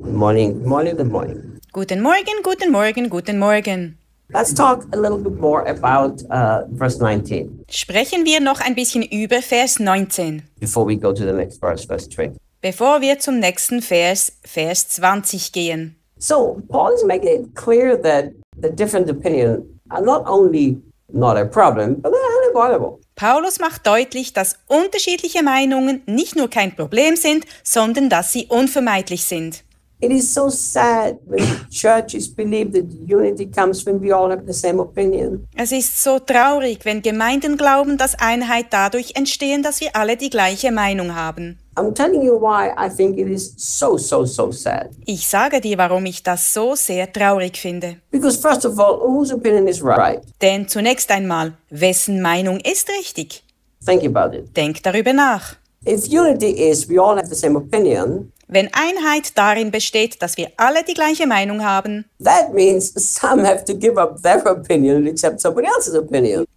Good morning, good morning, good morning. Guten Morgen, guten Morgen, guten Morgen. Let's talk a little bit more about uh, verse 19 Sprechen wir noch ein bisschen über Vers 19, before we go to the next verse, verse 20. bevor wir zum nächsten Vers, Vers 20 gehen. So, Paul is making it clear that the different opinions are not only not a problem, but they're unavoidable. Paulus macht deutlich, dass unterschiedliche Meinungen nicht nur kein Problem sind, sondern dass sie unvermeidlich sind. It is so sad when churches believe that unity comes when we all have the same opinion. Es ist so traurig, wenn Gemeinden glauben, dass Einheit dadurch entstehen, dass wir alle die gleiche Meinung haben. I'm telling you why I think it is so, so, so sad. Ich sage dir, warum ich das so sehr traurig finde. Because, first of all, whose opinion is right? Denn zunächst einmal, wessen Meinung ist richtig? Think about it. Denk darüber nach. If unity is we all have the same opinion, Wenn Einheit darin besteht, dass wir alle die gleiche Meinung haben,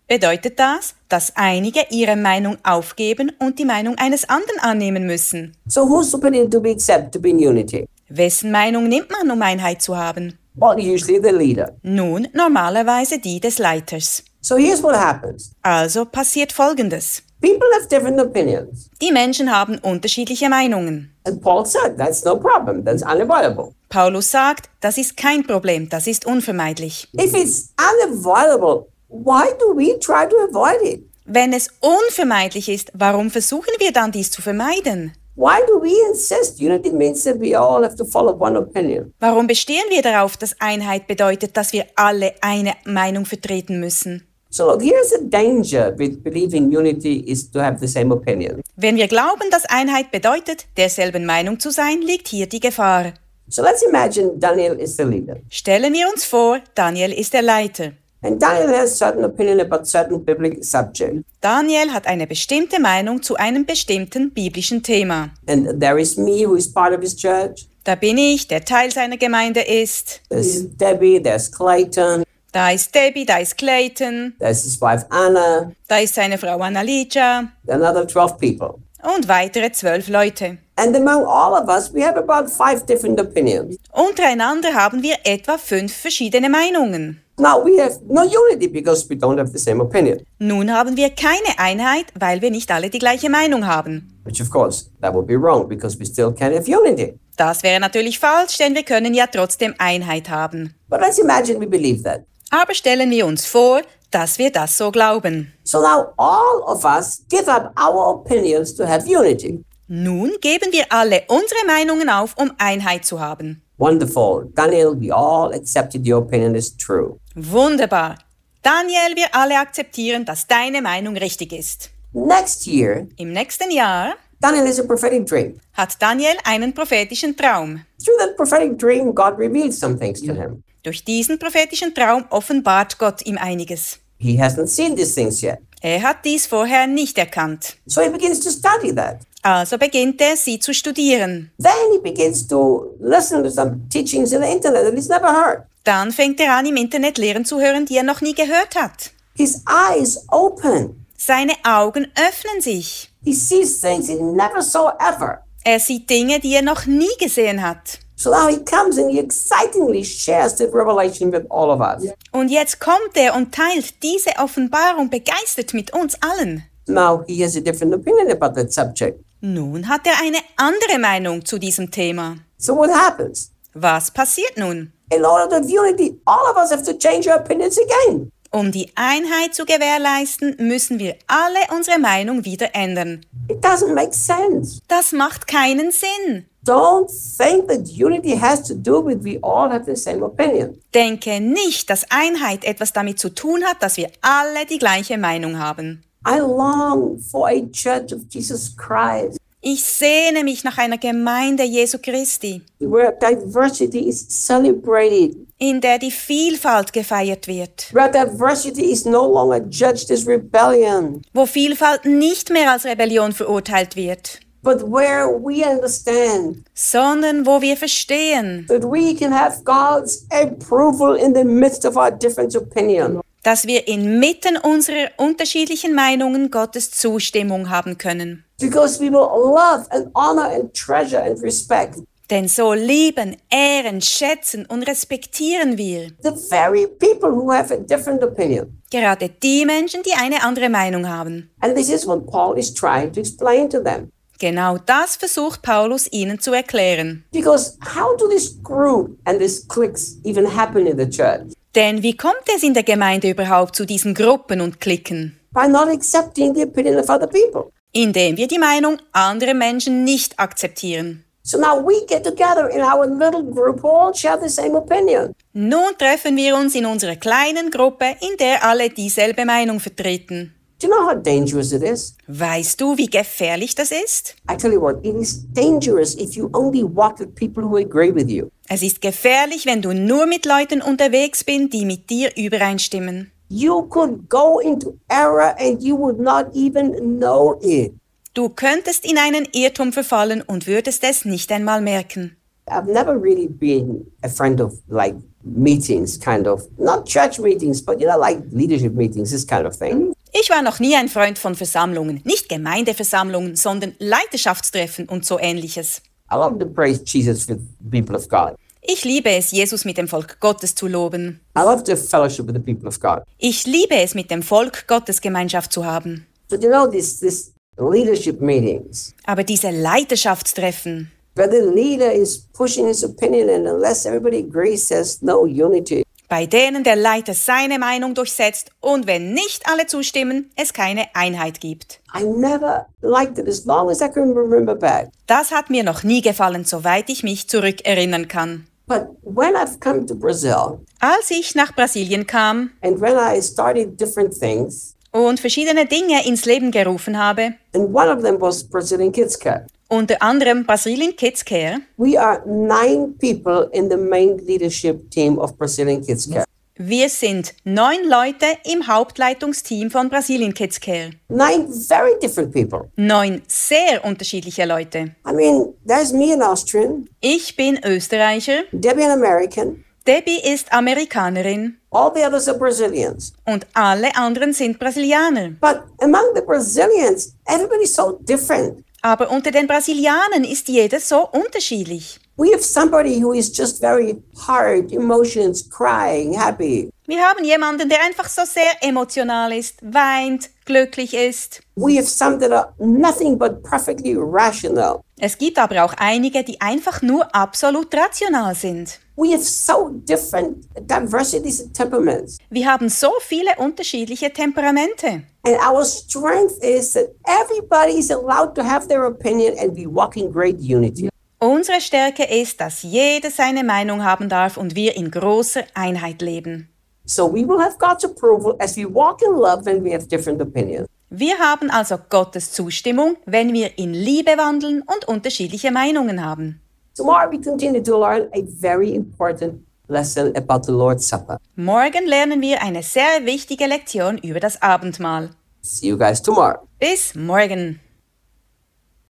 bedeutet das, dass einige ihre Meinung aufgeben und die Meinung eines anderen annehmen müssen. So, whose opinion do we accept to be in unity? Wessen Meinung nimmt man, um Einheit zu haben? Well, usually the leader. Nun, normalerweise die des Leiters. So, here's what happens Also passiert Folgendes. People have different opinions. Die Menschen haben unterschiedliche Meinungen. And Paul said that's no problem, that's unavoidable. Paulus sagt, das ist kein Problem, das ist unvermeidlich. If it's unavoidable, why do we try to avoid it? Wenn es unvermeidlich ist, warum versuchen wir dann dies zu vermeiden? Why do we insist? Unity means that we all have to follow one opinion. Warum bestehen wir darauf, dass Einheit bedeutet, dass wir alle eine Meinung vertreten müssen? So look, here's the danger with believing unity is to have the same opinion. Wenn wir glauben, dass Einheit bedeutet, derselben Meinung zu sein, liegt hier die Gefahr. So let's imagine Daniel is the leader. Stellen wir uns vor, Daniel ist der Leiter. And Daniel has certain opinion about certain biblical subject. Daniel hat eine bestimmte Meinung zu einem bestimmten biblischen Thema. And there is me who is part of his church. Da bin ich, der Teil seiner Gemeinde ist. There's Debbie, there's Clayton, Da ist Debbie, da ist Clayton, there's his wife Anna, da ist seine Frau Annalija another 12 people. und weitere zwölf Leute. And among all of us, we have about five different opinions. Untereinander haben wir etwa fünf verschiedene Meinungen. Now we have no unity because we don't have the same opinion. Nun haben wir keine Einheit, weil wir nicht alle die gleiche Meinung haben. Which of course that would be wrong because we still can't have unity. Das wäre natürlich falsch, denn wir können ja trotzdem Einheit haben. But let's imagine we believe that. Aber stellen wir uns vor, dass wir das so glauben. So now all of us give up our opinions to have unity. Nun geben wir alle unsere Meinungen auf, um Einheit zu haben. Wonderful. Daniel, we all accepted your opinion is true. Wunderbar. Daniel, wir alle akzeptieren, dass deine Meinung richtig ist. Next year, Im nächsten Jahr Daniel has a prophetic dream. hat Daniel einen prophetischen Traum. Through that prophetic dream, God revealed some things to him. Durch diesen prophetischen Traum offenbart Gott ihm einiges. He hasn't seen these things yet. Er hat dies vorher nicht erkannt. So he begins to study that. Also beginnt er, sie zu studieren. Then he begins to listen to some teachings in the internet that he's never heard. Dann fängt er an, im Internet Lehren zu hören, die er noch nie gehört hat. His eyes open. Seine Augen öffnen sich. He sees things he never saw ever. Er sieht Dinge, die er noch nie gesehen hat. So now he comes and he excitingly shares that revelation with all of us. Und jetzt kommt er und teilt diese Offenbarung begeistert mit uns allen. Now he has a different opinion about that subject. Nun hat er eine andere Meinung zu diesem Thema. So what happens? Was passiert nun? In order to unity, all of us have to change our opinions again. Um die Einheit zu gewährleisten, müssen wir alle unsere Meinung wieder ändern. It doesn't make sense. Das macht keinen Sinn. Don't think that unity has to do with we all have the same opinion. Denke nicht, dass Einheit etwas damit zu tun hat, dass wir alle die gleiche Meinung haben. I long for a church of Jesus Christ. Ich sehne mich nach einer Gemeinde Jesu Christi, where diversity is celebrated, in der die Vielfalt gefeiert wird, where diversity is no longer judged as rebellion, wo Vielfalt nicht mehr als Rebellion verurteilt wird, but where we understand sondern wo wir verstehen, that we can have God's approval in the midst of our different opinion. dass wir inmitten unserer unterschiedlichen Meinungen Gottes Zustimmung haben können. Because we will love and honor and treasure and respect Denn so lieben, ehren, schätzen und respektieren wir the very people who have a different opinion. gerade die Menschen, die eine andere Meinung haben. And this is what Paul is trying to explain to them. Genau das versucht Paulus ihnen zu erklären. Because how do this group and these cliques even happen in the church? Denn wie kommt es in der Gemeinde überhaupt zu diesen Gruppen und Klicken? By not accepting the opinion of other people. Indem wir die Meinung anderer Menschen nicht akzeptieren. So now we get together in our little group who all share the same opinion. Nun treffen wir uns in unserer kleinen Gruppe, in der alle dieselbe Meinung vertreten. Do you know how dangerous it is? Weißt du, wie gefährlich das ist? I tell you what, it is dangerous if you only walk with people who agree with you. Es ist gefährlich, wenn du nur mit Leuten unterwegs bist, die mit dir übereinstimmen. You could go into error and you would not even know it. Du könntest in einen Irrtum verfallen und würdest es nicht einmal merken. I've never really been a friend of like meetings, kind of, not church meetings, but you know, like leadership meetings, this kind of thing. Ich war noch nie ein Freund von Versammlungen, nicht Gemeindeversammlungen, sondern Leiterschaftstreffen und so ähnliches. I love to praise Jesus with the people of God. Ich liebe es, Jesus mit dem Volk Gottes zu loben. I love to fellowship with the people of God. Ich liebe es, mit dem Volk Gottes Gemeinschaft zu haben. But you know, this, this leadership meetings, Aber diese Leiterschaftstreffen, where the leader is pushing his opinion and unless everybody agrees, there's no unity. bei denen der Leiter seine Meinung durchsetzt und wenn nicht alle zustimmen, es keine Einheit gibt. I never liked it as long as I can remember back. Das hat mir noch nie gefallen, soweit ich mich zurückerinnern kann. But when I've come to Brazil Als ich nach Brasilien kam and when I started different things, und verschiedene Dinge ins Leben gerufen habe, and one of them was Brazilian Kids Care. Unter anderem Brasilien Kids Care, We are nine people in the main leadership team of Brazilian Kids Care. wir sind neun Leute im Hauptleitungsteam von Brasilien Kids Care. Nine very different people. Neun sehr unterschiedliche Leute. I mean, there's me, an Austrian, Ich bin Österreicher, Debbie, an American. Debbie ist Amerikanerin All the others are Brazilians. und alle anderen sind Brasilianer. But among the Brazilians, everybody's so different. Aber unter den Brasilianern ist jeder so unterschiedlich. We have somebody who is just very hard, emotions, crying, happy. Wir haben jemanden, der einfach so sehr emotional ist, weint, glücklich ist. We have some that are nothing but perfectly rational. Es gibt aber auch einige, die einfach nur absolut rational sind. We have so different diversities of temperaments. Wir haben so viele unterschiedliche Temperamente. And our strength is that everybody is allowed to have their opinion and we walk in great unity. Unsere Stärke ist, dass jeder seine Meinung haben darf und wir in großer Einheit leben. So we will have God's approval as we walk in love and we have different opinions. Wir haben also Gottes Zustimmung, wenn wir in Liebe wandeln und unterschiedliche Meinungen haben. Tomorrow we continue to learn a very important lesson about the Lord's Supper. Morgen lernen wir eine sehr wichtige Lektion über das Abendmahl. See you guys tomorrow. Bis morgen.